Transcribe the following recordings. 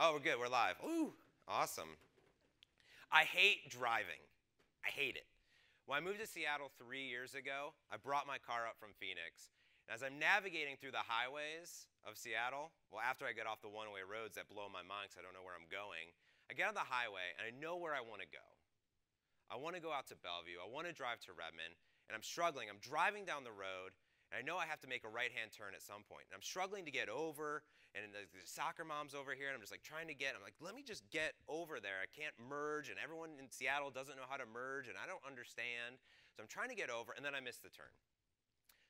Oh, we're good. We're live. Ooh, awesome. I hate driving. I hate it. When I moved to Seattle three years ago, I brought my car up from Phoenix. And as I'm navigating through the highways of Seattle, well, after I get off the one way roads that blow my mind because I don't know where I'm going, I get on the highway and I know where I want to go. I want to go out to Bellevue. I want to drive to Redmond. And I'm struggling. I'm driving down the road and I know I have to make a right hand turn at some point. And I'm struggling to get over and there's soccer moms over here, and I'm just like trying to get. I'm like, let me just get over there. I can't merge, and everyone in Seattle doesn't know how to merge, and I don't understand. So I'm trying to get over, and then I miss the turn.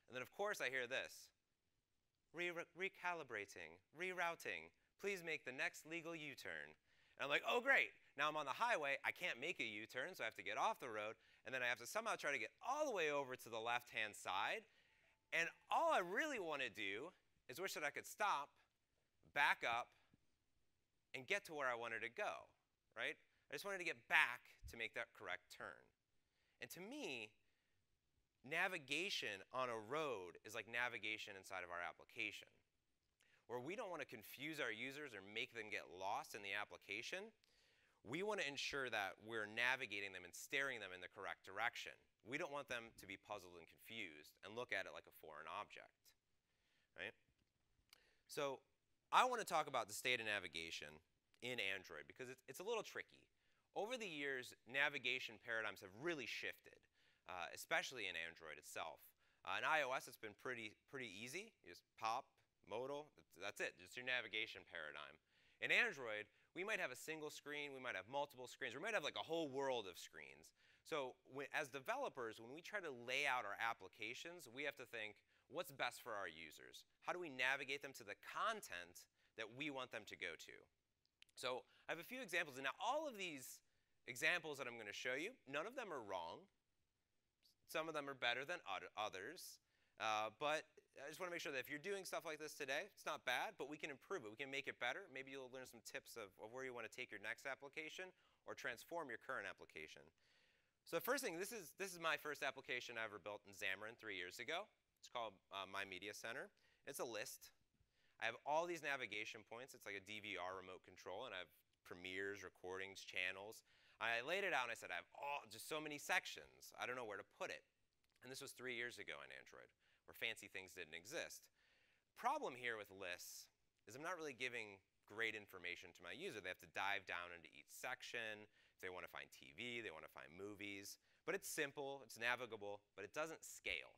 And then of course I hear this: Re recalibrating, rerouting. Please make the next legal U-turn. And I'm like, oh great. Now I'm on the highway. I can't make a U-turn, so I have to get off the road, and then I have to somehow try to get all the way over to the left-hand side. And all I really want to do is wish that I could stop back up and get to where I wanted to go, right? I just wanted to get back to make that correct turn. And to me, navigation on a road is like navigation inside of our application, where we don't want to confuse our users or make them get lost in the application. We want to ensure that we're navigating them and steering them in the correct direction. We don't want them to be puzzled and confused and look at it like a foreign object, right? So I want to talk about the state of navigation in Android because it's, it's a little tricky. Over the years, navigation paradigms have really shifted, uh, especially in Android itself. Uh, in iOS, it's been pretty, pretty easy. You just pop, modal, that's it, just your navigation paradigm. In Android, we might have a single screen, we might have multiple screens, we might have like a whole world of screens. So as developers, when we try to lay out our applications, we have to think, what's best for our users? How do we navigate them to the content that we want them to go to? So I have a few examples, and now all of these examples that I'm going to show you, none of them are wrong. Some of them are better than others. Uh, but I just want to make sure that if you're doing stuff like this today, it's not bad, but we can improve it. We can make it better. Maybe you'll learn some tips of, of where you want to take your next application or transform your current application. So the first thing, this is, this is my first application I ever built in Xamarin three years ago. It's called uh, My Media Center. It's a list. I have all these navigation points. It's like a DVR remote control, and I have premieres, recordings, channels. I laid it out and I said, I have all, just so many sections. I don't know where to put it. And this was three years ago on Android, where fancy things didn't exist. Problem here with lists is I'm not really giving great information to my user. They have to dive down into each section. If they want to find TV, they want to find movies. But it's simple, it's navigable, but it doesn't scale.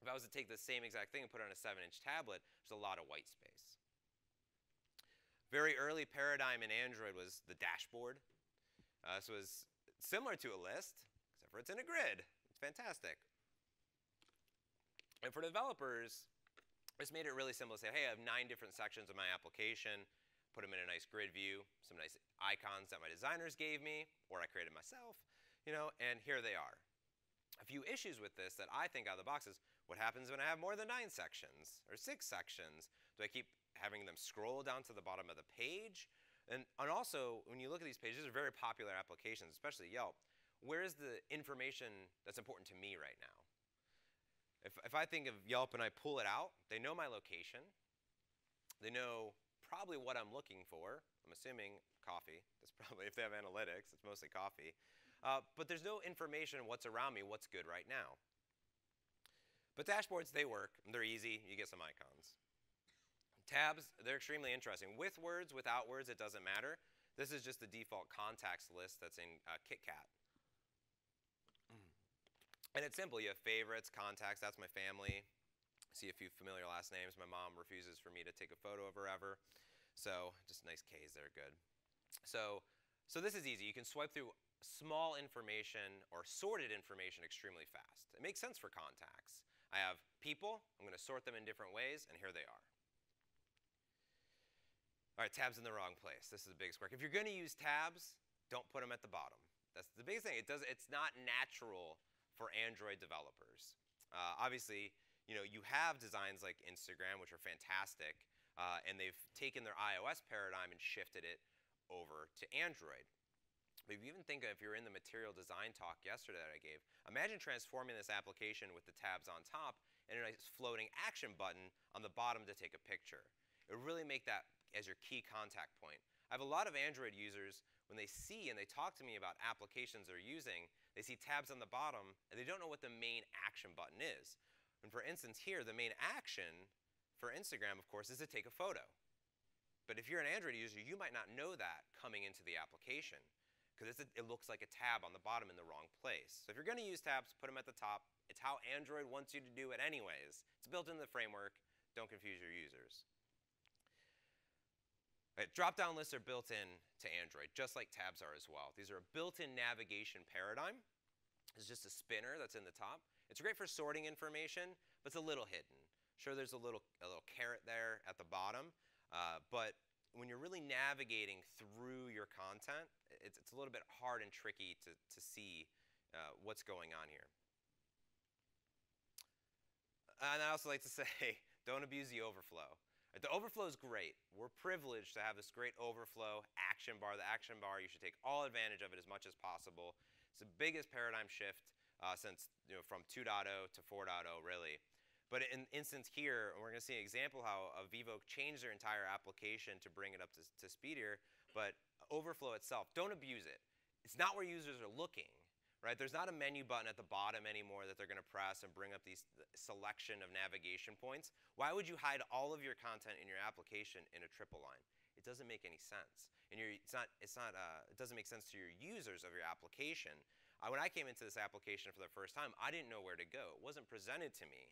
If I was to take the same exact thing and put it on a 7-inch tablet, there's a lot of white space. Very early paradigm in Android was the dashboard. Uh, it was similar to a list, except for it's in a grid. It's fantastic. And for developers, this made it really simple to say, hey, I have nine different sections of my application, put them in a nice grid view, some nice icons that my designers gave me, or I created myself, you know, and here they are. A few issues with this that I think out of the box is, what happens when I have more than nine sections or six sections? Do I keep having them scroll down to the bottom of the page? And, and also, when you look at these pages, these are very popular applications, especially Yelp. Where is the information that's important to me right now? If, if I think of Yelp and I pull it out, they know my location. They know probably what I'm looking for. I'm assuming coffee. That's probably, if they have analytics, it's mostly coffee. Uh, but there's no information what's around me, what's good right now. But dashboards, they work. They're easy. You get some icons. Tabs, they're extremely interesting. With words, without words, it doesn't matter. This is just the default contacts list that's in uh, KitKat. Mm. And it's simple. You have favorites, contacts, that's my family. I see a few familiar last names. My mom refuses for me to take a photo of her ever. So just nice K's there, good. So, so this is easy. You can swipe through small information or sorted information extremely fast. It makes sense for contacts. I have people, I'm going to sort them in different ways, and here they are. All right, tabs in the wrong place. This is a big square. If you're going to use tabs, don't put them at the bottom. That's the biggest thing. It does, it's not natural for Android developers. Uh, obviously, you know, you have designs like Instagram, which are fantastic, uh, and they've taken their iOS paradigm and shifted it over to Android. But if you even think of if you're in the material design talk yesterday that I gave, imagine transforming this application with the tabs on top and a nice floating action button on the bottom to take a picture. It would really make that as your key contact point. I have a lot of Android users, when they see and they talk to me about applications they're using, they see tabs on the bottom and they don't know what the main action button is. And for instance here, the main action for Instagram, of course, is to take a photo. But if you're an Android user, you might not know that coming into the application because it looks like a tab on the bottom in the wrong place. So if you're going to use tabs, put them at the top. It's how Android wants you to do it anyways. It's built into the framework. Don't confuse your users. Right, drop-down lists are built in to Android, just like tabs are as well. These are a built-in navigation paradigm. It's just a spinner that's in the top. It's great for sorting information, but it's a little hidden. Sure, there's a little, a little caret there at the bottom, uh, but when you're really navigating through your content, it's, it's a little bit hard and tricky to, to see uh, what's going on here. And I also like to say, don't abuse the overflow. The overflow is great. We're privileged to have this great overflow action bar. The action bar, you should take all advantage of it as much as possible. It's the biggest paradigm shift uh, since you know from 2.0 to 4.0 really. But in instance here, we're going to see an example how uh, Vevo changed their entire application to bring it up to, to speed here. But overflow itself, don't abuse it. It's not where users are looking, right? There's not a menu button at the bottom anymore that they're going to press and bring up these selection of navigation points. Why would you hide all of your content in your application in a triple line? It doesn't make any sense. And it's not, it's not, uh, it doesn't make sense to your users of your application. When I came into this application for the first time, I didn't know where to go. It wasn't presented to me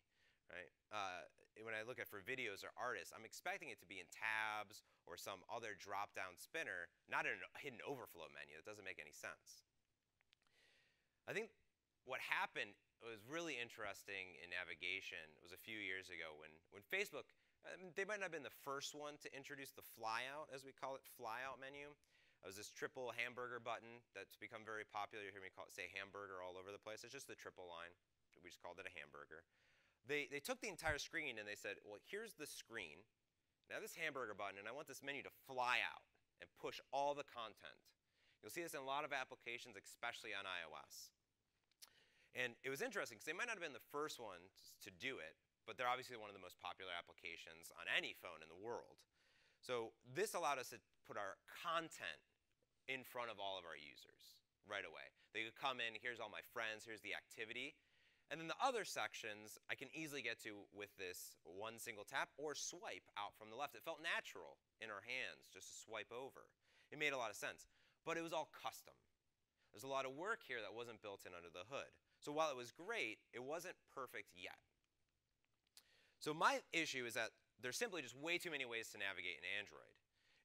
right? Uh, when I look at for videos or artists, I'm expecting it to be in tabs or some other drop-down spinner, not in a hidden overflow menu. That doesn't make any sense. I think what happened was really interesting in navigation it was a few years ago when, when Facebook, I mean, they might not have been the first one to introduce the flyout, as we call it, flyout menu. It was this triple hamburger button that's become very popular. You hear me call it, say hamburger all over the place. It's just the triple line. We just called it a hamburger. They, they took the entire screen and they said, well, here's the screen. Now this hamburger button, and I want this menu to fly out and push all the content. You'll see this in a lot of applications, especially on iOS. And it was interesting because they might not have been the first ones to do it, but they're obviously one of the most popular applications on any phone in the world. So this allowed us to put our content in front of all of our users right away. They could come in, here's all my friends, here's the activity, and then the other sections I can easily get to with this one single tap or swipe out from the left. It felt natural in our hands just to swipe over. It made a lot of sense. But it was all custom. There's a lot of work here that wasn't built in under the hood. So while it was great, it wasn't perfect yet. So my issue is that there's simply just way too many ways to navigate in Android.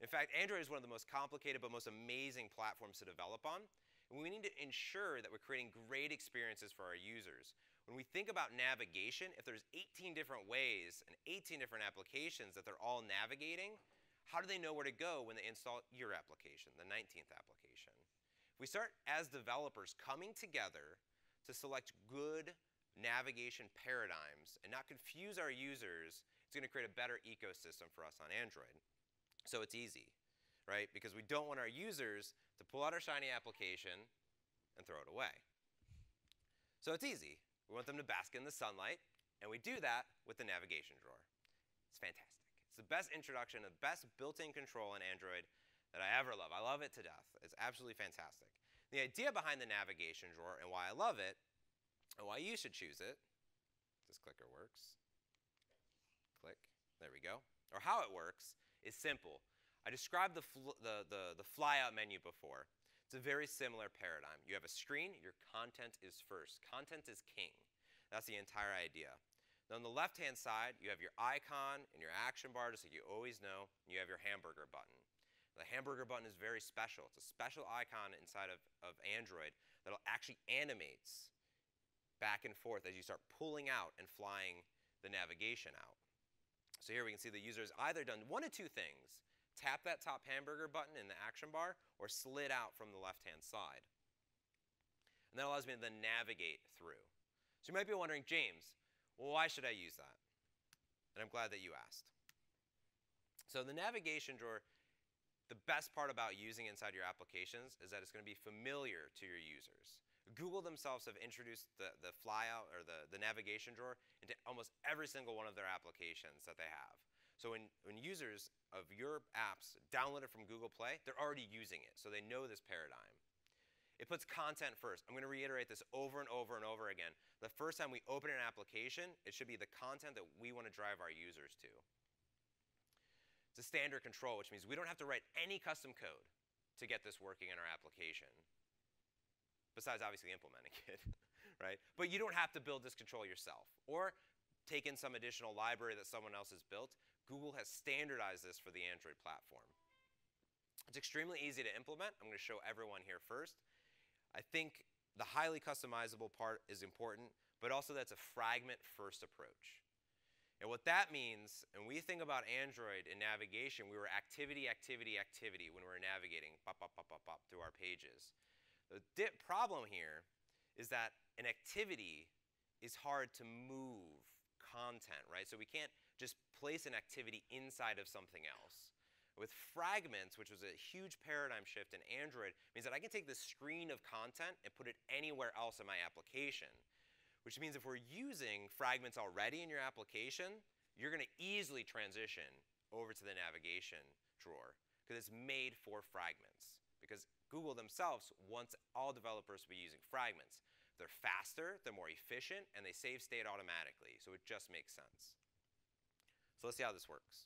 In fact, Android is one of the most complicated but most amazing platforms to develop on. And we need to ensure that we're creating great experiences for our users. When we think about navigation, if there's 18 different ways and 18 different applications that they're all navigating, how do they know where to go when they install your application, the 19th application? If we start as developers coming together to select good navigation paradigms and not confuse our users, it's going to create a better ecosystem for us on Android. So it's easy, right? Because we don't want our users to pull out our Shiny application and throw it away. So it's easy. We want them to bask in the sunlight, and we do that with the navigation drawer. It's fantastic. It's the best introduction, the best built-in control in Android that I ever love. I love it to death. It's absolutely fantastic. The idea behind the navigation drawer and why I love it, and why you should choose it, this clicker works. Click, there we go. Or how it works is simple. I described the, the, the, the flyout menu before. It's a very similar paradigm. You have a screen, your content is first. Content is king. That's the entire idea. Then on the left-hand side, you have your icon and your action bar, just like you always know, you have your hamburger button. The hamburger button is very special. It's a special icon inside of, of Android that actually animates back and forth as you start pulling out and flying the navigation out. So here we can see the user has either done one of two things tap that top hamburger button in the action bar or slid out from the left-hand side. And that allows me to then navigate through. So you might be wondering, James, why should I use that? And I'm glad that you asked. So the navigation drawer, the best part about using inside your applications is that it's going to be familiar to your users. Google themselves have introduced the, the flyout or the, the navigation drawer into almost every single one of their applications that they have. So when, when users of your apps download it from Google Play, they're already using it, so they know this paradigm. It puts content first. I'm going to reiterate this over and over and over again. The first time we open an application, it should be the content that we want to drive our users to. It's a standard control, which means we don't have to write any custom code to get this working in our application, besides obviously implementing it, right? But you don't have to build this control yourself or take in some additional library that someone else has built. Google has standardized this for the Android platform. It's extremely easy to implement. I'm going to show everyone here first. I think the highly customizable part is important, but also that's a fragment first approach. And what that means, and we think about Android in navigation, we were activity, activity, activity when we were navigating pop, pop, pop, pop, pop through our pages. The problem here is that an activity is hard to move content, right? So we can't just place an activity inside of something else. With fragments, which was a huge paradigm shift in Android, means that I can take this screen of content and put it anywhere else in my application. Which means if we're using fragments already in your application, you're going to easily transition over to the navigation drawer because it's made for fragments. Because Google themselves wants all developers to be using fragments. They're faster, they're more efficient, and they save state automatically. So it just makes sense. So let's see how this works.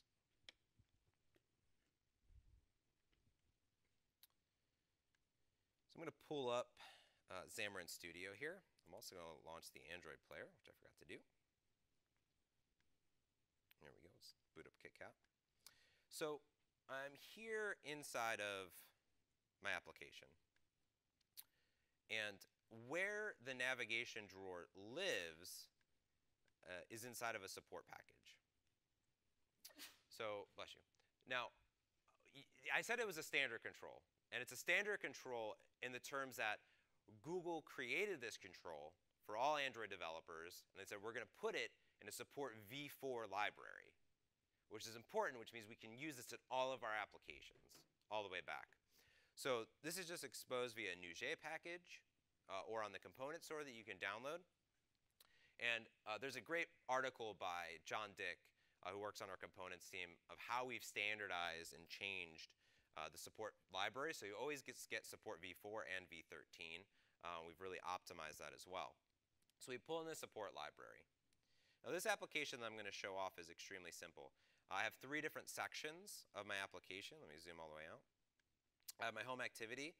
So I'm going to pull up uh, Xamarin Studio here. I'm also going to launch the Android player, which I forgot to do. There we go. Let's boot up KitKat. So I'm here inside of my application. And where the navigation drawer lives uh, is inside of a support package. So, bless you. Now, I said it was a standard control. And it's a standard control in the terms that Google created this control for all Android developers, and they said we're going to put it in a support v4 library, which is important, which means we can use this in all of our applications, all the way back. So this is just exposed via a NuGet package uh, or on the component store that you can download. And uh, there's a great article by John Dick, uh, who works on our components team, of how we've standardized and changed uh, the support library. So you always get, get support v4 and v13. Uh, we've really optimized that as well. So we pull in the support library. Now this application that I'm going to show off is extremely simple. I have three different sections of my application. Let me zoom all the way out. I have my home activity.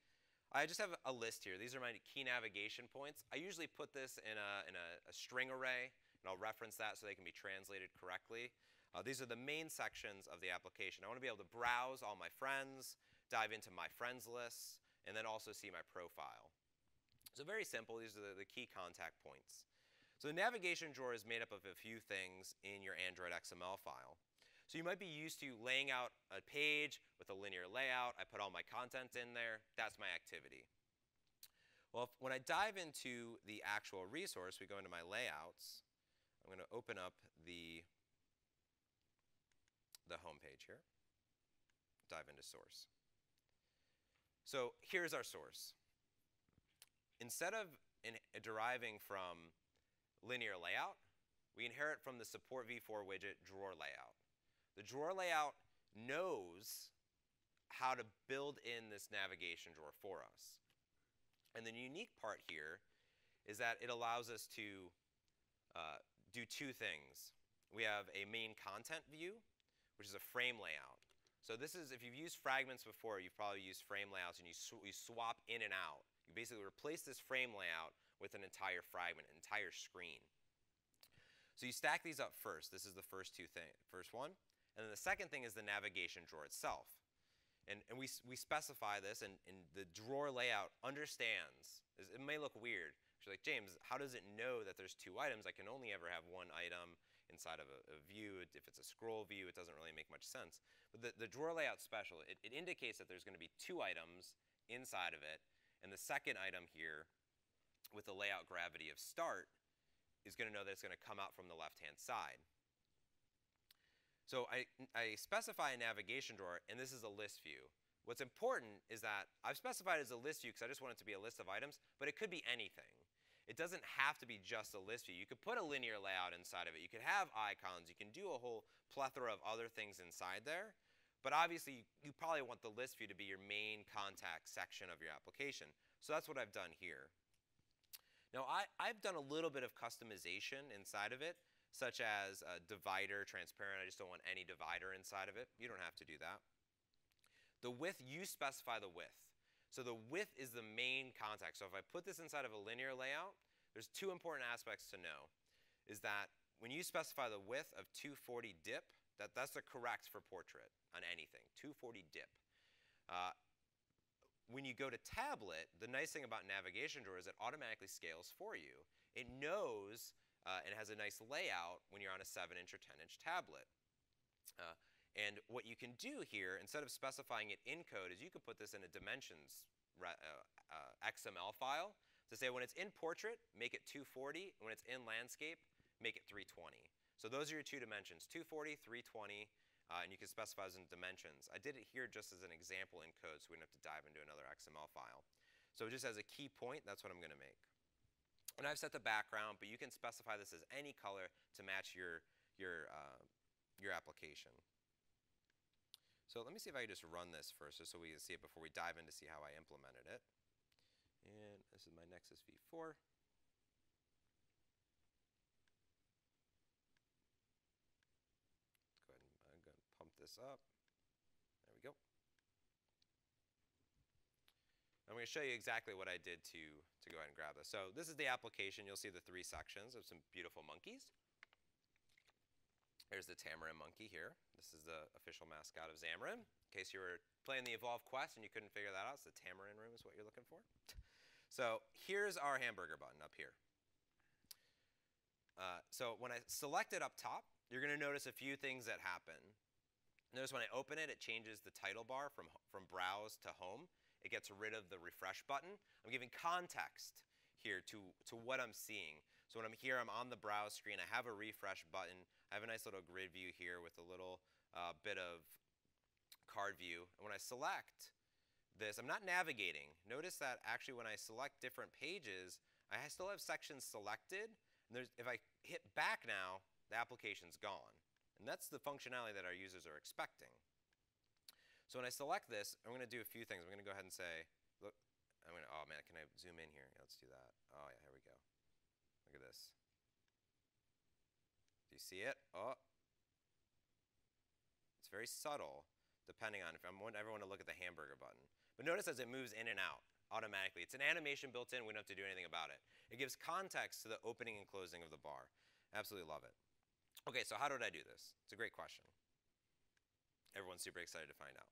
I just have a list here. These are my key navigation points. I usually put this in a, in a, a string array, and I'll reference that so they can be translated correctly. Uh, these are the main sections of the application. I want to be able to browse all my friends, dive into my friends lists, and then also see my profile. So very simple, these are the, the key contact points. So the navigation drawer is made up of a few things in your Android XML file. So you might be used to laying out a page with a linear layout. I put all my content in there. That's my activity. Well, if, when I dive into the actual resource, we go into my layouts. I'm going to open up the the home page here. Dive into source. So here's our source. Instead of in, uh, deriving from linear layout, we inherit from the support v4 widget drawer layout. The drawer layout knows how to build in this navigation drawer for us. And the unique part here is that it allows us to uh, do two things. We have a main content view, which is a frame layout. So this is, if you've used fragments before, you've probably used frame layouts and you, sw you swap in and out. You basically replace this frame layout with an entire fragment, an entire screen. So you stack these up first. This is the first two thing, first one. And then the second thing is the navigation drawer itself. And, and we, we specify this, and, and the drawer layout understands. It may look weird. You're like, James, how does it know that there's two items? I can only ever have one item inside of a, a, view. If it's a scroll view, it doesn't really make much sense. But the, the drawer layout special, it, it indicates that there's going to be two items inside of it. And the second item here with the layout gravity of start is going to know that it's going to come out from the left-hand side. So I, I specify a navigation drawer, and this is a list view. What's important is that I've specified as a list view because I just want it to be a list of items, but it could be anything. It doesn't have to be just a list view. You could put a linear layout inside of it. You could have icons. You can do a whole plethora of other things inside there. But obviously, you, probably want the list view to be your main contact section of your application. So that's what I've done here. Now, I, I've done a little bit of customization inside of it, such as a divider, transparent. I just don't want any divider inside of it. You don't have to do that. The width, you specify the width. So the width is the main context. So if I put this inside of a linear layout, there's two important aspects to know. Is that when you specify the width of 240 dip, that, that's the correct for portrait on anything, 240 dip. Uh, when you go to tablet, the nice thing about navigation drawer is it automatically scales for you. It knows uh, and has a nice layout when you're on a 7-inch or 10-inch tablet. Uh, and what you can do here, instead of specifying it in code, is you could put this in a dimensions uh, uh, XML file to say when it's in portrait, make it 240, and when it's in landscape, make it 320. So those are your two dimensions, 240, 320, uh, and you can specify those in dimensions. I did it here just as an example in code, so we don't have to dive into another XML file. So just as a key point, that's what I'm going to make. And I've set the background, but you can specify this as any color to match your, your, uh, your application. So let me see if I can just run this first, just so we can see it before we dive in to see how I implemented it. And this is my Nexus V4. Go ahead and I'm going to pump this up. There we go. I'm going to show you exactly what I did to, to go ahead and grab this. So this is the application. You'll see the three sections of some beautiful monkeys. There's the Tamarin monkey here. This is the official mascot of Xamarin. In case you were playing the Evolve Quest and you couldn't figure that out, it's the Tamarin room is what you're looking for. So here's our hamburger button up here. Uh, so when I select it up top, you're going to notice a few things that happen. Notice when I open it, it changes the title bar from, from browse to home. It gets rid of the refresh button. I'm giving context here to, to what I'm seeing. So when I'm here, I'm on the browse screen. I have a refresh button. I have a nice little grid view here with a little uh, bit of card view. And when I select this, I'm not navigating. Notice that actually when I select different pages, I still have sections selected. And if I hit back now, the application's gone. And that's the functionality that our users are expecting. So when I select this, I'm going to do a few things. I'm going to go ahead and say, look, I'm going to, oh man, can I zoom in here? Yeah, let's do that. Oh yeah, here we go. Look at this. You see it? Oh. It's very subtle, depending on if I want everyone to look at the hamburger button. But notice as it moves in and out automatically. It's an animation built in. We don't have to do anything about it. It gives context to the opening and closing of the bar. Absolutely love it. Okay, so how did I do this? It's a great question. Everyone's super excited to find out.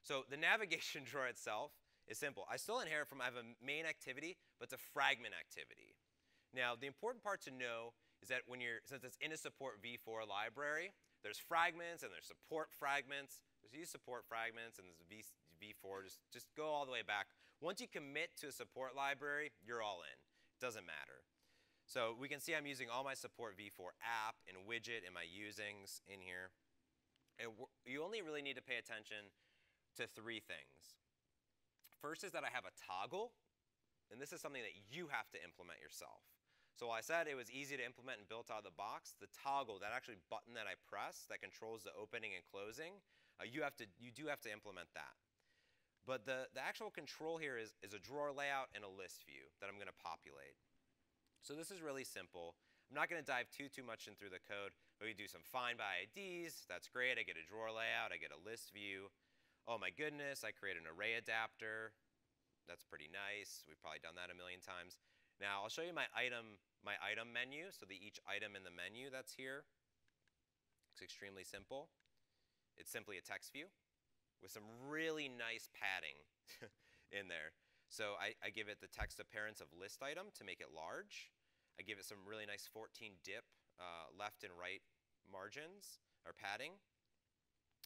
So the navigation drawer itself is simple. I still inherit from, I have a main activity, but it's a fragment activity. Now, the important part to know is that when you're, since it's in a support v4 library, there's fragments and there's support fragments. There's use support fragments and there's v, v4. Just, just go all the way back. Once you commit to a support library, you're all in. It doesn't matter. So we can see I'm using all my support v4 app and widget and my usings in here. And you only really need to pay attention to three things. First is that I have a toggle, and this is something that you have to implement yourself. So I said it was easy to implement and built out of the box. The toggle, that actually button that I press that controls the opening and closing, uh, you, have to, you do have to implement that. But the, the actual control here is, is a drawer layout and a list view that I'm going to populate. So this is really simple. I'm not going to dive too, too much in through the code, but we do some find by IDs. That's great. I get a drawer layout. I get a list view. Oh my goodness, I create an array adapter. That's pretty nice. We've probably done that a million times. Now I'll show you my item, my item menu. So the each item in the menu that's here. It's extremely simple. It's simply a text view with some really nice padding in there. So I, I, give it the text appearance of list item to make it large. I give it some really nice 14 dip uh, left and right margins or padding.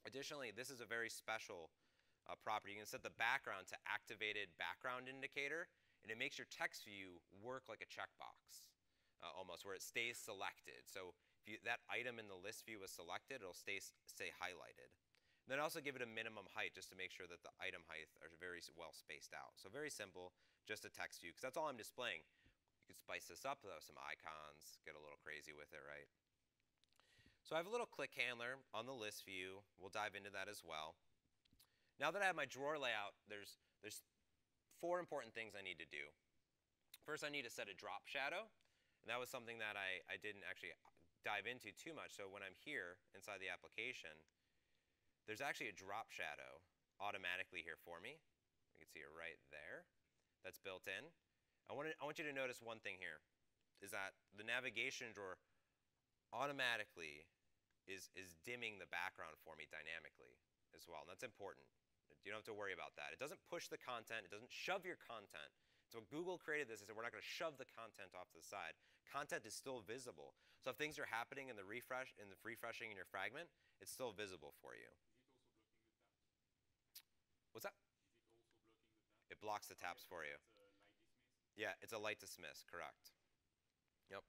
Additionally, this is a very special uh, property. You can set the background to activated background indicator and it makes your text view work like a checkbox uh, almost, where it stays selected. So if you, that item in the list view was selected, it'll stay, stay highlighted. And then also give it a minimum height just to make sure that the item height are very well spaced out. So very simple, just a text view, because that's all I'm displaying. You could spice this up, throw some icons, get a little crazy with it, right? So I have a little click handler on the list view. We'll dive into that as well. Now that I have my drawer layout, there's, there's four important things I need to do. First, I need to set a drop shadow. And that was something that I, I didn't actually dive into too much. So when I'm here inside the application, there's actually a drop shadow automatically here for me. You can see it right there. That's built in. I want, I want you to notice one thing here, is that the navigation drawer automatically is, is dimming the background for me dynamically as well. And that's important. You don't have to worry about that. It doesn't push the content. It doesn't shove your content. So Google created this. They said, we're not going to shove the content off to the side. Content is still visible. So if things are happening in the refresh, in the refreshing in your fragment, it's still visible for you. What's that? It blocks the tabs for you. Yeah, it's a light dismiss, correct. Yep.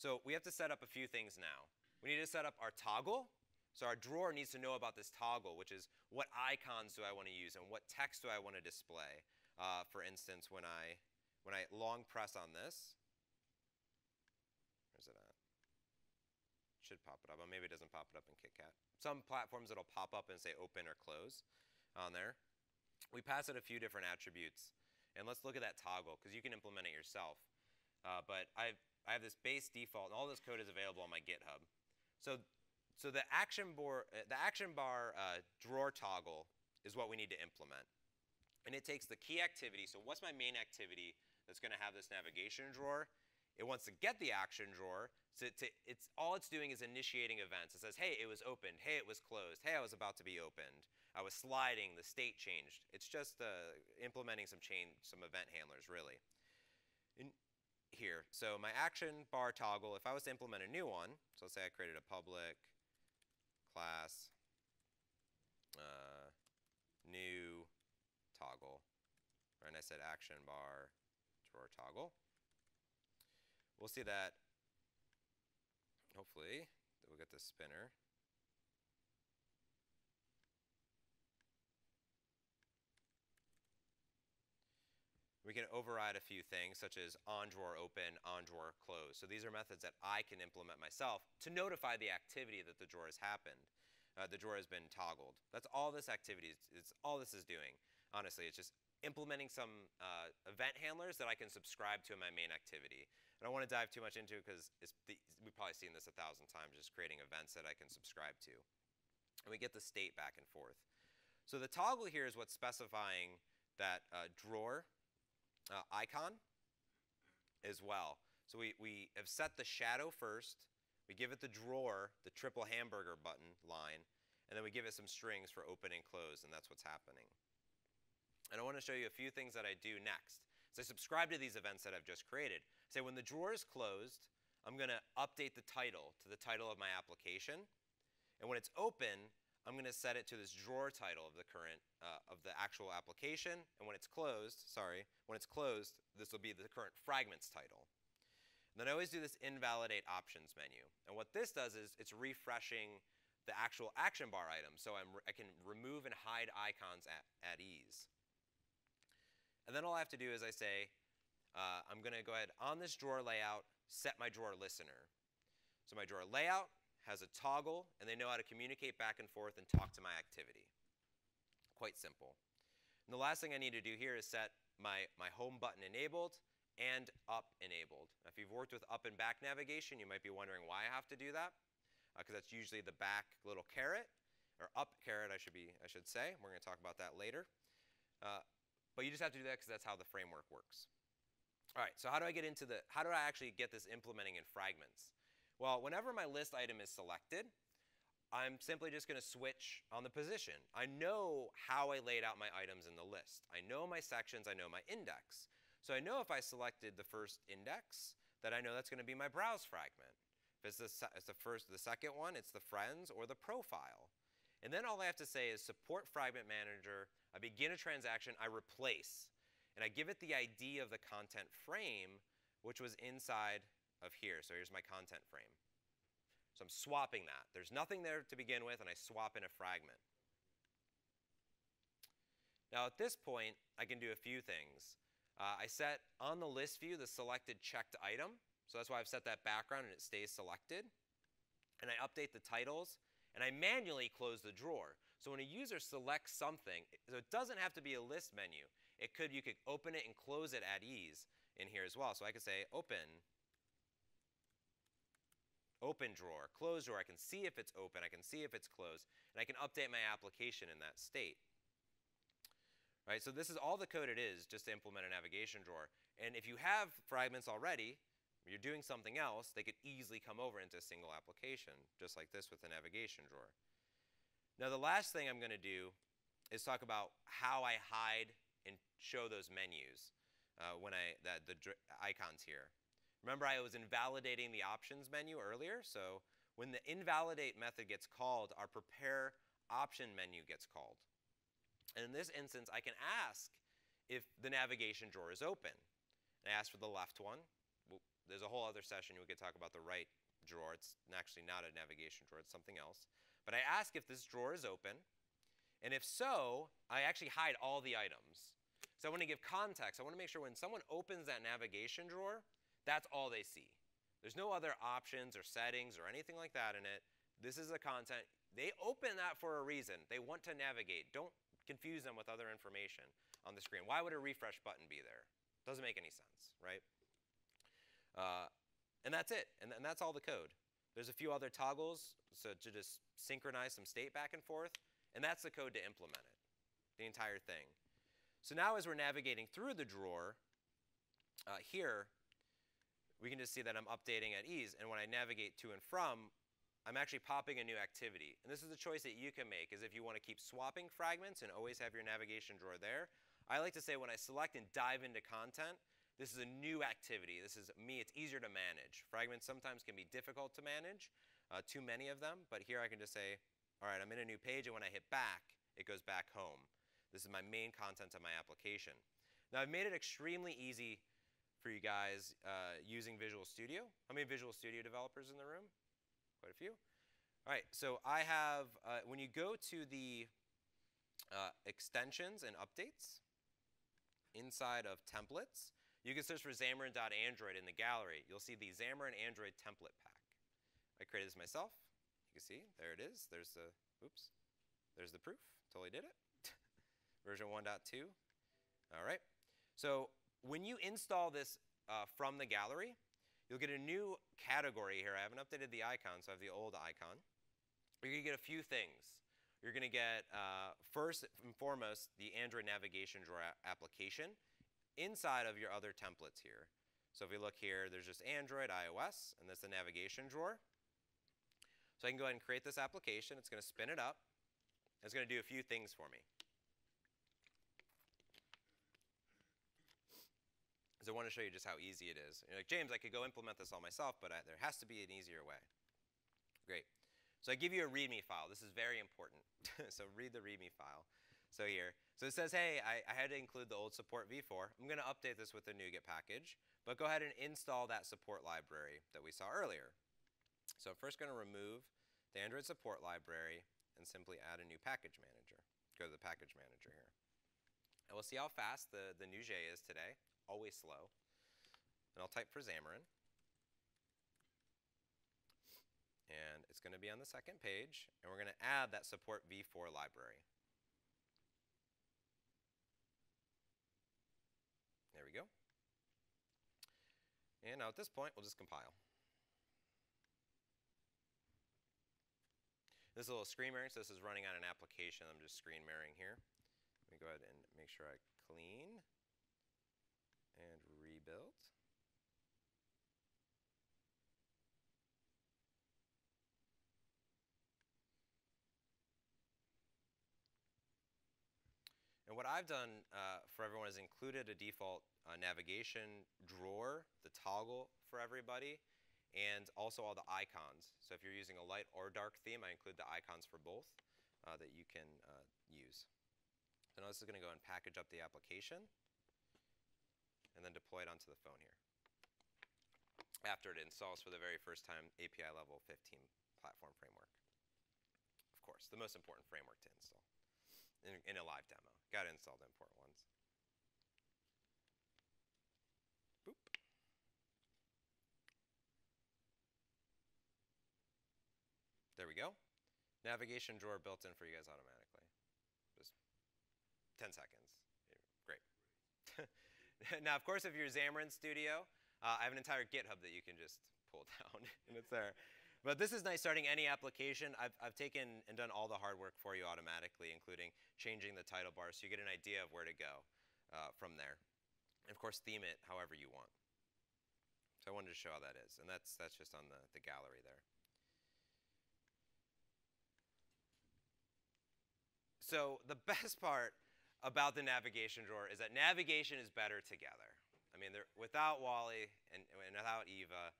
So we have to set up a few things now. We need to set up our toggle. So our drawer needs to know about this toggle, which is what icons do I want to use and what text do I want to display. Uh, for instance, when I, when I long press on this, where's it at? Should pop it up. Well, maybe it doesn't pop it up in KitKat. Some platforms it'll pop up and say open or close on there. We pass it a few different attributes. And let's look at that toggle, because you can implement it yourself. Uh, but I've, I have this base default, and all this code is available on my GitHub. So, so the action bar, uh, the action bar uh, drawer toggle is what we need to implement. And it takes the key activity. So what's my main activity that's going to have this navigation drawer? It wants to get the action drawer. So to, it's all it's doing is initiating events. It says, hey, it was opened. Hey, it was closed. Hey, I was about to be opened. I was sliding. The state changed. It's just uh, implementing some chain, some event handlers, really. In, here. So my action bar toggle, if I was to implement a new one, so let's say I created a public class uh, new toggle, and I said action bar drawer toggle. We'll see that, hopefully, we'll get the spinner. We can override a few things such as on drawer open, on close. So these are methods that I can implement myself to notify the activity that the drawer has happened. Uh, the drawer has been toggled. That's all this activity is, it's all this is doing. Honestly, it's just implementing some uh, event handlers that I can subscribe to in my main activity. I don't want to dive too much into it because we've probably seen this a thousand times, just creating events that I can subscribe to. And we get the state back and forth. So the toggle here is what's specifying that uh, drawer uh, icon as well. So we, we have set the shadow first. We give it the drawer, the triple hamburger button line, and then we give it some strings for open and close, and that's what's happening. And I want to show you a few things that I do next. So I subscribe to these events that I've just created. Say when the drawer is closed, I'm going to update the title to the title of my application. And when it's open, I'm going to set it to this drawer title of the current, uh, of the actual application. And when it's closed, sorry, when it's closed, this will be the current fragments title. And then I always do this invalidate options menu. And what this does is it's refreshing the actual action bar item. So I'm, I can remove and hide icons at, at ease. And then all I have to do is I say, uh, I'm going to go ahead on this drawer layout, set my drawer listener. So my drawer layout, has a toggle, and they know how to communicate back and forth and talk to my activity. Quite simple. And the last thing I need to do here is set my, my home button enabled and up enabled. Now, if you've worked with up and back navigation, you might be wondering why I have to do that, because uh, that's usually the back little caret, or up caret, I should, be, I should say. We're going to talk about that later. Uh, but you just have to do that because that's how the framework works. All right, so how do I get into the, how do I actually get this implementing in fragments? Well, whenever my list item is selected, I'm simply just going to switch on the position. I know how I laid out my items in the list. I know my sections, I know my index. So I know if I selected the first index, that I know that's going to be my browse fragment. If it's the, it's the first, the second one, it's the friends or the profile. And then all I have to say is support fragment manager, I begin a transaction, I replace. And I give it the ID of the content frame, which was inside of here. So here's my content frame. So I'm swapping that. There's nothing there to begin with, and I swap in a fragment. Now at this point, I can do a few things. Uh, I set on the list view the selected checked item. So that's why I've set that background and it stays selected. And I update the titles and I manually close the drawer. So when a user selects something, so it doesn't have to be a list menu. It could, you could open it and close it at ease in here as well. So I could say open, open drawer, close drawer. I can see if it's open, I can see if it's closed, and I can update my application in that state. Right, so this is all the code it is just to implement a navigation drawer. And if you have fragments already, you're doing something else, they could easily come over into a single application, just like this with the navigation drawer. Now the last thing I'm going to do is talk about how I hide and show those menus uh, when I, that, the icons here. Remember I was invalidating the options menu earlier, so when the invalidate method gets called, our prepare option menu gets called. And in this instance, I can ask if the navigation drawer is open. I ask for the left one. Well, there's a whole other session we could talk about the right drawer. It's actually not a navigation drawer, it's something else. But I ask if this drawer is open. And if so, I actually hide all the items. So I want to give context. I want to make sure when someone opens that navigation drawer, that's all they see. There's no other options or settings or anything like that in it. This is the content. They open that for a reason. They want to navigate. Don't confuse them with other information on the screen. Why would a refresh button be there? Doesn't make any sense, right? Uh, and that's it, and, and that's all the code. There's a few other toggles so to just synchronize some state back and forth, and that's the code to implement it, the entire thing. So now as we're navigating through the drawer, uh, here, we can just see that I'm updating at ease, and when I navigate to and from, I'm actually popping a new activity. And this is a choice that you can make, is if you want to keep swapping fragments and always have your navigation drawer there. I like to say when I select and dive into content, this is a new activity. This is me, it's easier to manage. Fragments sometimes can be difficult to manage, uh, too many of them, but here I can just say, all right, I'm in a new page, and when I hit back, it goes back home. This is my main content of my application. Now I've made it extremely easy for you guys uh, using Visual Studio. How many Visual Studio developers in the room? quite a few. All right, so I have, uh, when you go to the uh, extensions and updates inside of templates, you can search for Xamarin.Android in the gallery. You'll see the Xamarin Android template pack. I created this myself. You can see, there it is. There's the, oops, there's the proof. Totally did it. Version 1.2. All right. So when you install this uh, from the gallery, You'll get a new category here. I haven't updated the icon, so I have the old icon. You're going to get a few things. You're going to get, uh, first and foremost, the Android navigation drawer application inside of your other templates here. So if we look here, there's just Android, iOS, and that's the navigation drawer. So I can go ahead and create this application. It's going to spin it up. It's going to do a few things for me. I want to show you just how easy it is. You're like, James, I could go implement this all myself, but I, there has to be an easier way. Great. So I give you a README file. This is very important. so read the README file. So here, so it says, hey, I, I had to include the old support v4. I'm going to update this with the NuGet package, but go ahead and install that support library that we saw earlier. So I'm first going to remove the Android support library and simply add a new package manager. Go to the package manager here. And we'll see how fast the, the NuGet is today always slow. And I'll type for Xamarin. And it's going to be on the second page, and we're going to add that support v4 library. There we go. And now at this point, we'll just compile. This is a little screen mirroring, so this is running on an application. I'm just screen mirroring here. Let me go ahead and make sure I clean and. And what I've done uh, for everyone is included a default uh, navigation drawer, the toggle for everybody, and also all the icons. So if you're using a light or dark theme, I include the icons for both uh, that you can uh, use. So now this is going to go and package up the application and then deploy it onto the phone here after it installs for the very first time API level 15 platform framework. Of course, the most important framework to install in, in a live demo. Got to install the important ones. Boop. There we go. Navigation drawer built in for you guys automatically. Just 10 seconds. Now, of course, if you're Xamarin Studio, uh, I have an entire GitHub that you can just pull down, and it's there. But this is nice starting any application. I've, I've taken and done all the hard work for you automatically, including changing the title bar so you get an idea of where to go uh, from there. And of course, theme it however you want. So I wanted to show how that is. And that's, that's just on the, the gallery there. So the best part about the navigation drawer is that navigation is better together. I mean, without WALL-E and, and without Eva,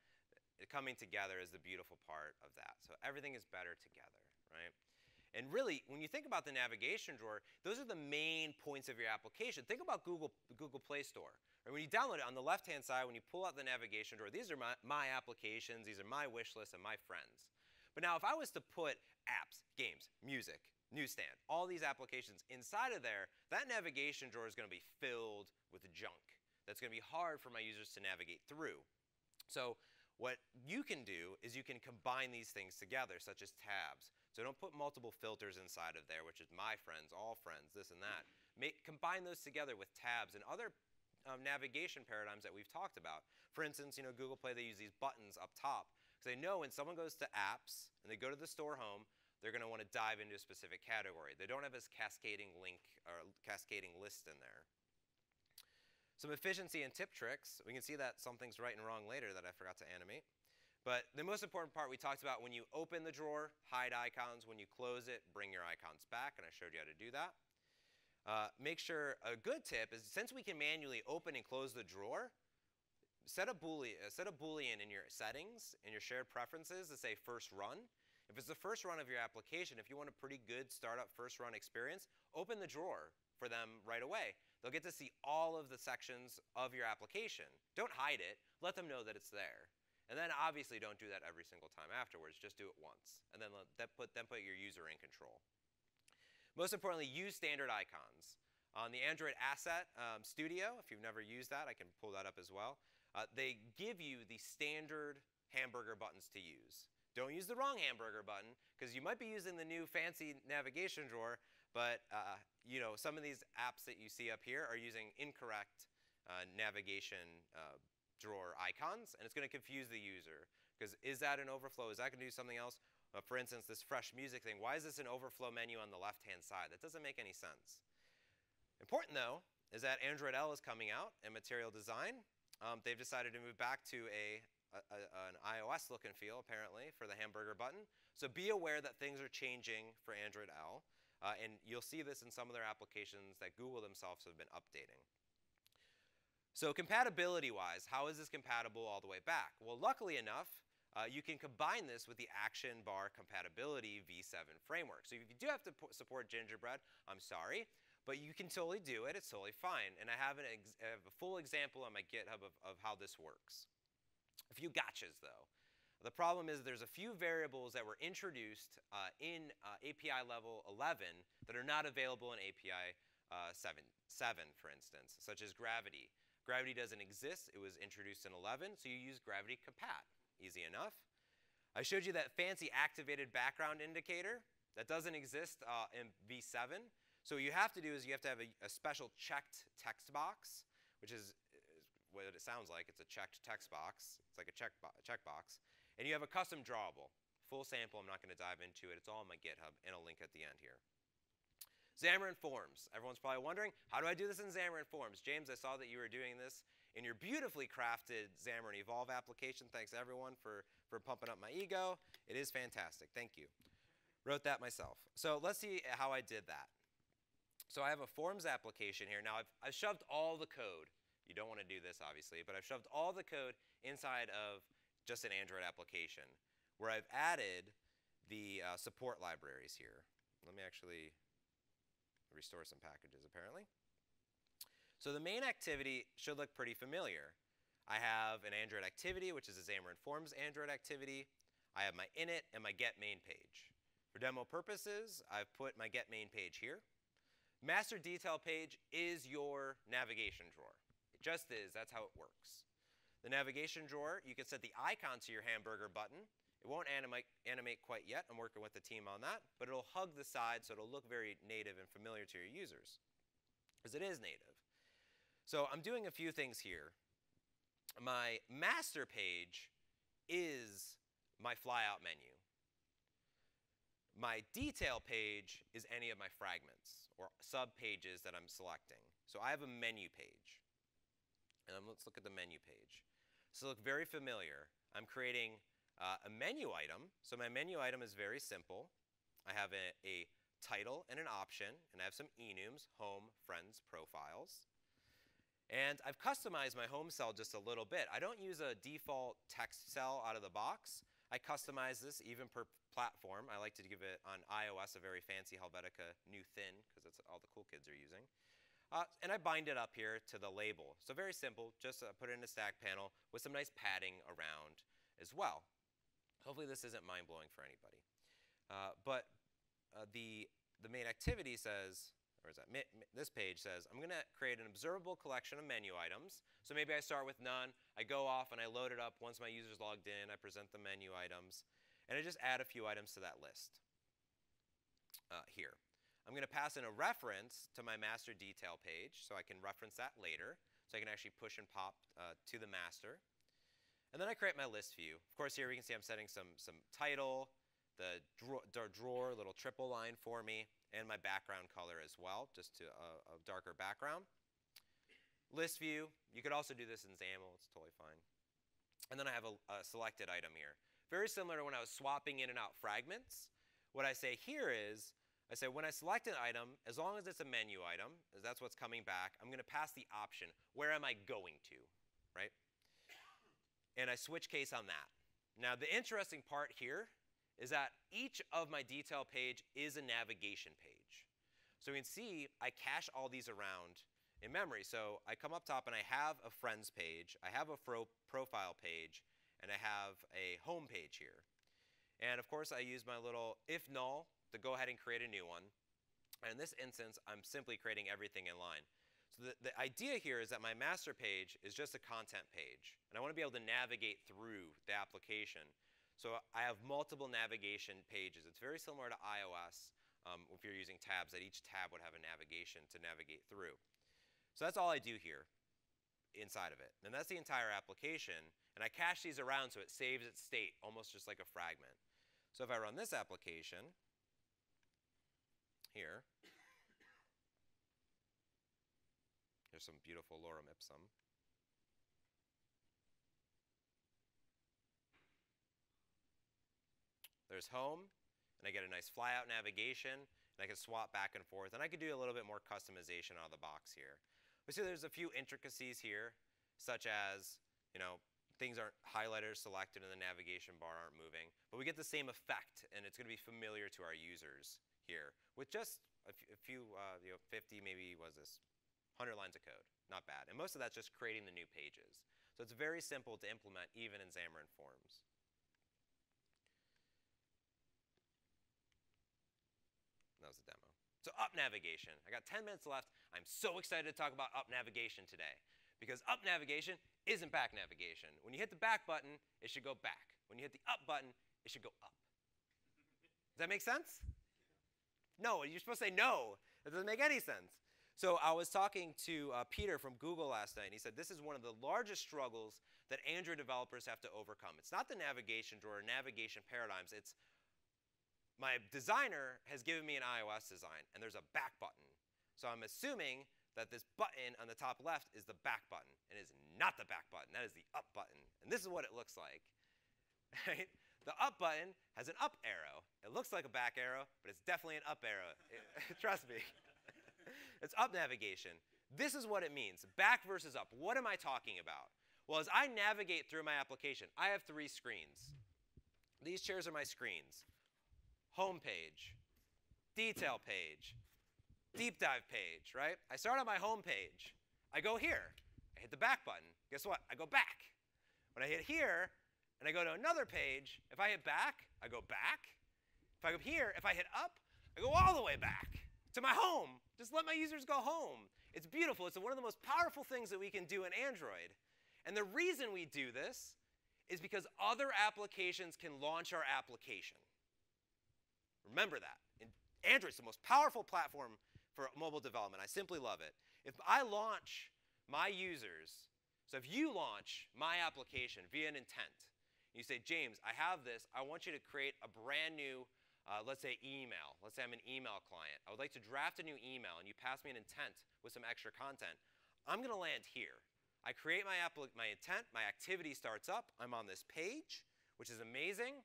coming together is the beautiful part of that. So everything is better together, right? And really, when you think about the navigation drawer, those are the main points of your application. Think about Google, Google Play Store. Right? When you download it, on the left-hand side, when you pull out the navigation drawer, these are my, my applications, these are my wish lists and my friends. But now if I was to put apps, games, music, newsstand, all these applications inside of there, that navigation drawer is going to be filled with junk. That's going to be hard for my users to navigate through. So what you can do is you can combine these things together, such as tabs. So don't put multiple filters inside of there, which is my friends, all friends, this and that. Make, combine those together with tabs and other um, navigation paradigms that we've talked about. For instance, you know, Google Play, they use these buttons up top because they know when someone goes to apps and they go to the store home, they're going to want to dive into a specific category. They don't have this cascading link or cascading list in there. Some efficiency and tip tricks. We can see that something's right and wrong later that I forgot to animate. But the most important part we talked about when you open the drawer, hide icons. When you close it, bring your icons back, and I showed you how to do that. Uh, make sure a good tip is since we can manually open and close the drawer, set a, boolean, set a boolean in your settings, in your shared preferences to say first run. If it's the first run of your application, if you want a pretty good startup first run experience, open the drawer for them right away. They'll get to see all of the sections of your application. Don't hide it. Let them know that it's there. And then obviously don't do that every single time afterwards. Just do it once. And then, put, then put your user in control. Most importantly, use standard icons. On the Android Asset um, Studio, if you've never used that, I can pull that up as well. Uh, they give you the standard hamburger buttons to use. Don't use the wrong hamburger button because you might be using the new fancy navigation drawer but uh, you know, some of these apps that you see up here are using incorrect uh, navigation uh, drawer icons, and it's going to confuse the user. Because is that an overflow? Is that going to do something else? For instance, this fresh music thing. Why is this an overflow menu on the left-hand side? That doesn't make any sense. Important, though, is that Android L is coming out in material design. Um, they've decided to move back to a, a, a, an iOS look and feel, apparently, for the hamburger button. So be aware that things are changing for Android L. Uh, and you'll see this in some of their applications that Google themselves have been updating. So compatibility-wise, how is this compatible all the way back? Well, luckily enough, uh, you can combine this with the Action Bar Compatibility v7 framework. So if you do have to support Gingerbread, I'm sorry, but you can totally do it. It's totally fine. And I have, I have a full example on my GitHub of, of how this works. A few gotchas, though. The problem is there's a few variables that were introduced uh, in uh, API level 11 that are not available in API uh, 7, 7, for instance, such as gravity. Gravity doesn't exist. It was introduced in 11, so you use gravity compat. Easy enough. I showed you that fancy activated background indicator. That doesn't exist uh, in v7. So what you have to do is you have to have a, a special checked text box, which is, is, what it sounds like. It's a checked text box. It's like a check, bo check box. And you have a custom drawable. Full sample, I'm not going to dive into it. It's all on my GitHub and a link at the end here. Xamarin Forms. Everyone's probably wondering, how do I do this in Xamarin Forms? James, I saw that you were doing this in your beautifully crafted Xamarin Evolve application. Thanks everyone for, for pumping up my ego. It is fantastic. Thank you. Wrote that myself. So let's see how I did that. So I have a Forms application here. Now I've, I've shoved all the code. You don't want to do this, obviously, but I've shoved all the code inside of just an Android application, where I've added the uh, support libraries here. Let me actually restore some packages, apparently. So the main activity should look pretty familiar. I have an Android activity, which is a Xamarin Forms Android activity. I have my init and my get main page. For demo purposes, I've put my get main page here. Master detail page is your navigation drawer. It just is, that's how it works. The navigation drawer, you can set the icon to your hamburger button It won't animate, animate quite yet. I'm working with the team on that, but it'll hug the side so it'll look very native and familiar to your users, because it is native. So I'm doing a few things here. My master page is my flyout menu. My detail page is any of my fragments or sub pages that I'm selecting. So I have a menu page. And let's look at the menu page. So look very familiar. I'm creating uh, a menu item. So my menu item is very simple. I have a, a title and an option, and I have some enums, home, friends, profiles. And I've customized my home cell just a little bit. I don't use a default text cell out of the box. I customize this even per platform. I like to give it on iOS a very fancy Helvetica Neue thin because that's all the cool kids are using. Uh, and I bind it up here to the label. So very simple, just uh, put it in a stack panel with some nice padding around as well. Hopefully this isn't mind-blowing for anybody. Uh, but uh, the, the main activity says, or is that, this page says, I'm going to create an observable collection of menu items. So maybe I start with none, I go off and I load it up once my user's logged in, I present the menu items, and I just add a few items to that list uh, here. I'm going to pass in a reference to my master detail page so I can reference that later. So I can actually push and pop uh, to the master. And then I create my list view. Of course, here we can see I'm setting some, some title, the drawer, drawer, little triple line for me, and my background color as well, just to a, a darker background. List view, you could also do this in XAML, it's totally fine. And then I have a, a selected item here. Very similar to when I was swapping in and out fragments. What I say here is, I say when I select an item, as long as it's a menu item, as that's what's coming back, I'm going to pass the option, where am I going to, right? And I switch case on that. Now the interesting part here is that each of my detail page is a navigation page. So we can see I cache all these around in memory. So I come up top and I have a friends page, I have a profile page, and I have a home page here. And of course I use my little if null to go ahead and create a new one. And in this instance, I'm simply creating everything in line. So the, the idea here is that my master page is just a content page. And I want to be able to navigate through the application. So I have multiple navigation pages. It's very similar to iOS um, if you're using tabs, that each tab would have a navigation to navigate through. So that's all I do here inside of it. And that's the entire application. And I cache these around so it saves its state, almost just like a fragment. So if I run this application, here. There's some beautiful lorem ipsum. There's home, and I get a nice flyout navigation, and I can swap back and forth, and I could do a little bit more customization out of the box here. We see there's a few intricacies here, such as, you know, things aren't highlighted or selected and the navigation bar aren't moving, but we get the same effect, and it's going to be familiar to our users here with just a, few, uh, you know, 50, maybe was this 100 lines of code. Not bad. And most of that's just creating the new pages. So it's very simple to implement even in Xamarin Forms. That was the demo. So up navigation. I got 10 minutes left. I'm so excited to talk about up navigation today because up navigation isn't back navigation. When you hit the back button, it should go back. When you hit the up button, it should go up. Does that make sense? No, you're supposed to say no. That doesn't make any sense. So I was talking to uh, Peter from Google last night, and he said this is one of the largest struggles that Android developers have to overcome. It's not the navigation drawer, navigation paradigms. It's my designer has given me an iOS design, and there's a back button. So I'm assuming that this button on the top left is the back button, and is not the back button. That is the up button, and this is what it looks like. Right? The up button has an up arrow. It looks like a back arrow, but it's definitely an up arrow. trust me. it's up navigation. This is what it means, back versus up. What am I talking about? Well, as I navigate through my application, I have three screens. These chairs are my screens. Home page, detail page, deep dive page, right? I start on my home page. I go here. I hit the back button. Guess what? I go back. When I hit here, and I go to another page, if I hit back, I go back. If I go here, if I hit up, I go all the way back to my home. Just let my users go home. It's beautiful. It's one of the most powerful things that we can do in Android. And the reason we do this is because other applications can launch our application. Remember that. And Android's the most powerful platform for mobile development. I simply love it. If I launch my users, so if you launch my application via an intent, you say, James, I have this. I want you to create a brand new, uh, let's say, email. Let's say I'm an email client. I would like to draft a new email, and you pass me an intent with some extra content. I'm going to land here. I create my, my intent, my activity starts up, I'm on this page, which is amazing.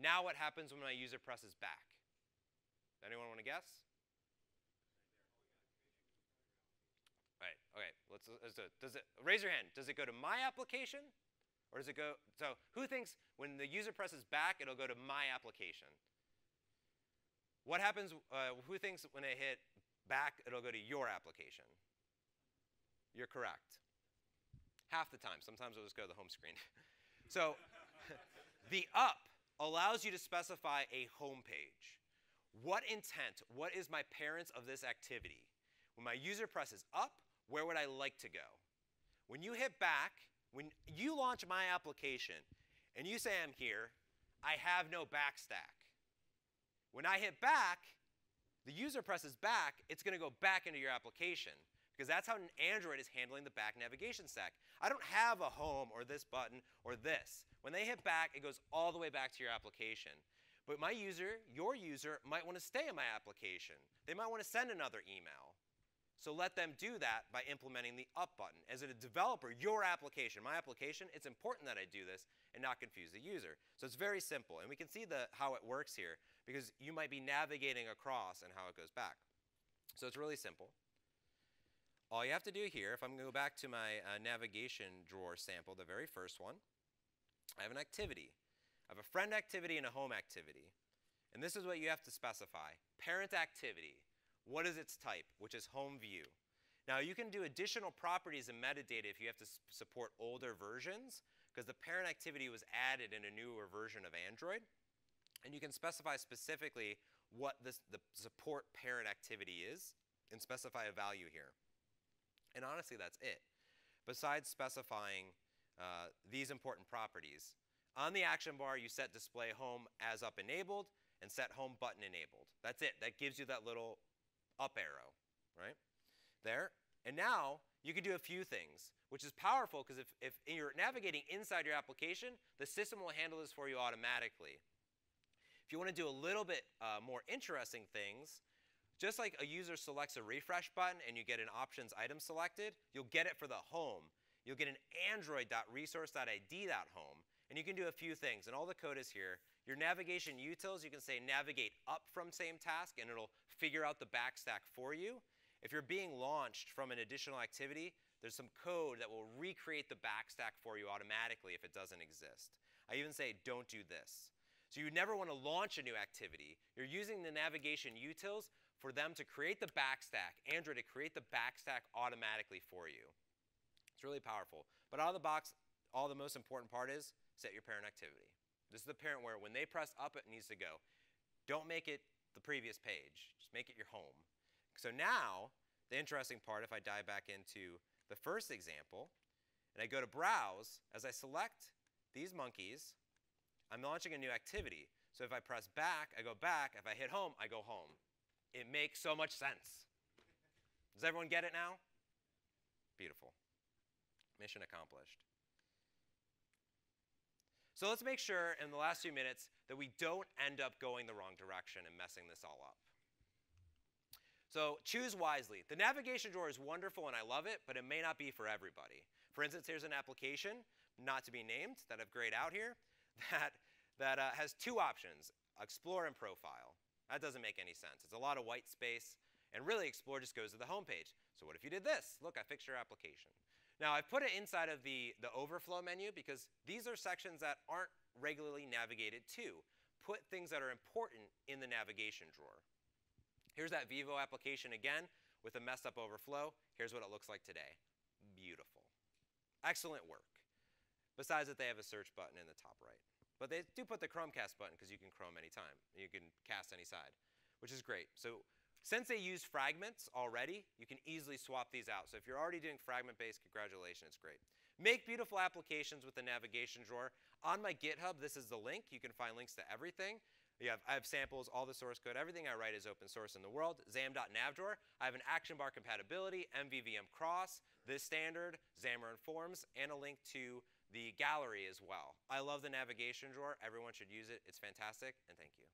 Now what happens when my user presses back? Anyone want to guess? Right, okay, let's, let's. Does it, raise your hand, does it go to my application? Or does it go, so who thinks when the user presses back, it'll go to my application? What happens, uh, who thinks when they hit back, it'll go to your application? You're correct. Half the time. Sometimes it'll just go to the home screen. so the up allows you to specify a home page. What intent, what is my parents of this activity? When my user presses up, where would I like to go? When you hit back, when you launch my application and you say I'm here, I have no backstack. When I hit back, the user presses back, it's going to go back into your application because that's how an Android is handling the back navigation stack. I don't have a home or this button or this. When they hit back, it goes all the way back to your application. But my user, your user, might want to stay in my application. They might want to send another email. So let them do that by implementing the up button. As a developer, your application, my application, it's important that I do this and not confuse the user. So it's very simple. And we can see the, how it works here because you might be navigating across and how it goes back. So it's really simple. All you have to do here, if I'm going to go back to my uh, navigation drawer sample, the very first one, I have an activity. I have a friend activity and a home activity. And this is what you have to specify. Parent activity. What is its type, which is home view? Now you can do additional properties and metadata if you have to support older versions, because the parent activity was added in a newer version of Android. And you can specify specifically what this, the support parent activity is and specify a value here. And honestly, that's it. Besides specifying uh, these important properties, on the action bar, you set display home as up enabled and set home button enabled. That's it. That gives you that little up arrow, right? There. And now you can do a few things, which is powerful because if, if you're navigating inside your application, the system will handle this for you automatically. If you want to do a little bit uh, more interesting things, just like a user selects a refresh button and you get an options item selected, you'll get it for the home. You'll get an android.resource.id.home, and you can do a few things, and all the code is here. Your navigation utils, you can say navigate up from same task, and it'll figure out the backstack for you. If you're being launched from an additional activity, there's some code that will recreate the backstack for you automatically if it doesn't exist. I even say don't do this. So you never want to launch a new activity. You're using the navigation utils for them to create the backstack, Android to create the backstack automatically for you. It's really powerful. But out of the box, all the most important part is set your parent activity. This is the parent where when they press up, it needs to go. Don't make it the previous page. Just make it your home. So now, the interesting part, if I dive back into the first example, and I go to Browse, as I select these monkeys, I'm launching a new activity. So if I press back, I go back. If I hit home, I go home. It makes so much sense. Does everyone get it now? Beautiful. Mission accomplished. So let's make sure in the last few minutes that we don't end up going the wrong direction and messing this all up. So choose wisely. The navigation drawer is wonderful and I love it, but it may not be for everybody. For instance, here's an application, not to be named, that I've grayed out here, that, that uh, has two options, Explore and Profile. That doesn't make any sense. It's a lot of white space, and really Explore just goes to the home page. So what if you did this? Look, I fixed your application. Now, I've put it inside of the, the overflow menu because these are sections that aren't regularly navigated to. Put things that are important in the navigation drawer. Here's that Vevo application again with a messed up overflow. Here's what it looks like today. Beautiful. Excellent work. Besides that, they have a search button in the top right. But they do put the Chromecast button because you can Chrome anytime. You can cast any side, which is great. So since they use fragments already, you can easily swap these out. So if you're already doing fragment-based, congratulations, it's great. Make beautiful applications with the navigation drawer. On my GitHub, this is the link. You can find links to everything. Have, I have samples, all the source code, everything I write is open source in the world. Xamarin.navdrawer. I have an action bar compatibility, MVVM cross, this standard, Xamarin Forms, and a link to the gallery as well. I love the navigation drawer. Everyone should use it. It's fantastic, and thank you.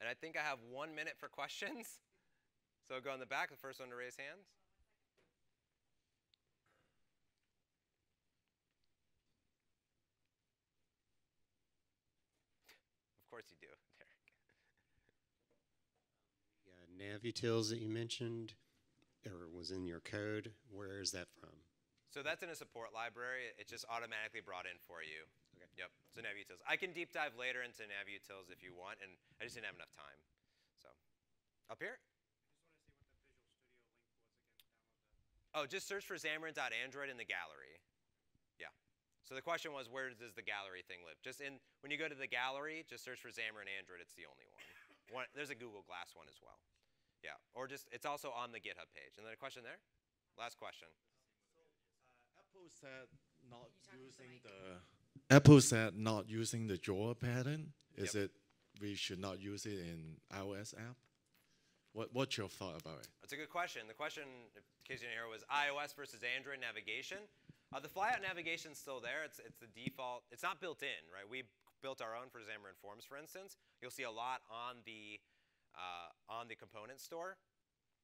And I think I have one minute for questions. So go in the back, the first one to raise hands. Of course you do, Derek. Yeah, Navutils that you mentioned, or was in your code, where is that from? So that's in a support library. It just automatically brought in for you. Okay. Yep, so Navutils. I can deep dive later into Navutils if you want, and I just didn't have enough time. So, up here? Oh, just search for Xamarin.android in the gallery. Yeah. So the question was, where does the gallery thing live? Just in, when you go to the gallery, just search for Xamarin Android. It's the only one. one. There's a Google Glass one as well. Yeah. Or just, it's also on the GitHub page. And then a question there? Last question. Uh, Apple said not using the Apple said not using the drawer pattern. Is Yep. it we should not use it in iOS app? What what's your thought about it? That's a good question. The question, in case you didn't hear, was iOS versus Android navigation. Uh, the flyout navigation's still there. It's, it's the default. It's not built in, right? We built our own for Xamarin Forms, for instance. You'll see a lot on the uh, on the component store.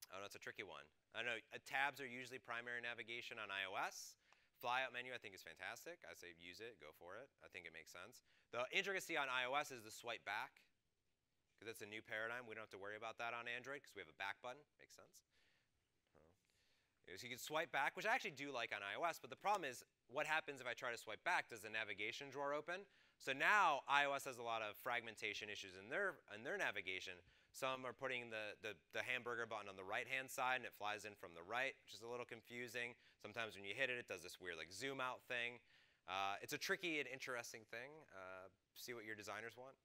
Oh, no, it's a tricky one. I know uh, tabs are usually primary navigation on iOS. Flyout menu, I think, is fantastic. I say use it, go for it. I think it makes sense. The intricacy on iOS is the swipe back, because it's a new paradigm. We don't have to worry about that on Android, because we have a back button. Makes sense. So you can swipe back, which I actually do like on iOS, but the problem is what happens if I try to swipe back? Does the navigation drawer open? So now iOS has a lot of fragmentation issues in their, in their navigation. Some are putting the, the, the hamburger button on the right-hand side and it flies in from the right, which is a little confusing. Sometimes when you hit it, it does this weird like zoom out thing. Uh, it's a tricky and interesting thing. Uh, see what your designers want,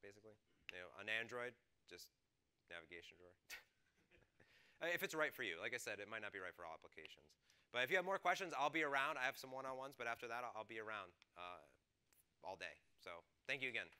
basically. Know, on Android, just navigation drawer. If it's right for you. Like I said, it might not be right for all applications. But if you have more questions, I'll be around. I have some one-on-ones, but after that, I'll, I'll be around uh, all day. So thank you again.